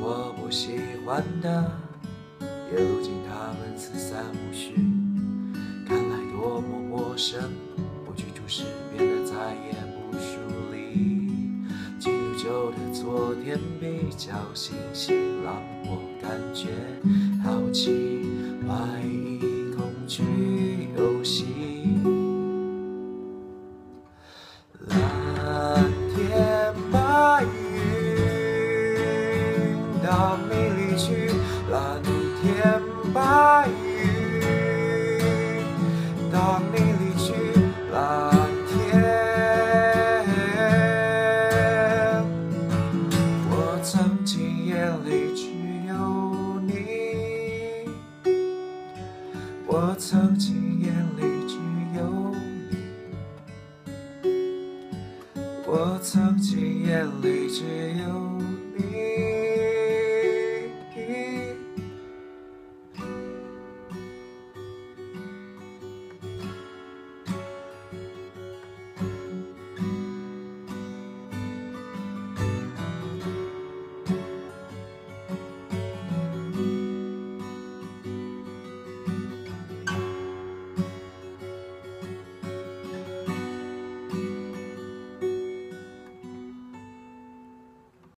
我不喜欢的，也如今他们四散无讯，看来多么陌生。不去注视，变得再也不疏离。记录旧的昨天，比较新兴，让我感觉好奇、怀疑、恐惧、当你离去，蓝天白云，当你离去，蓝天。我曾经眼里只有你，我曾经眼里只有你。我曾经眼里只有你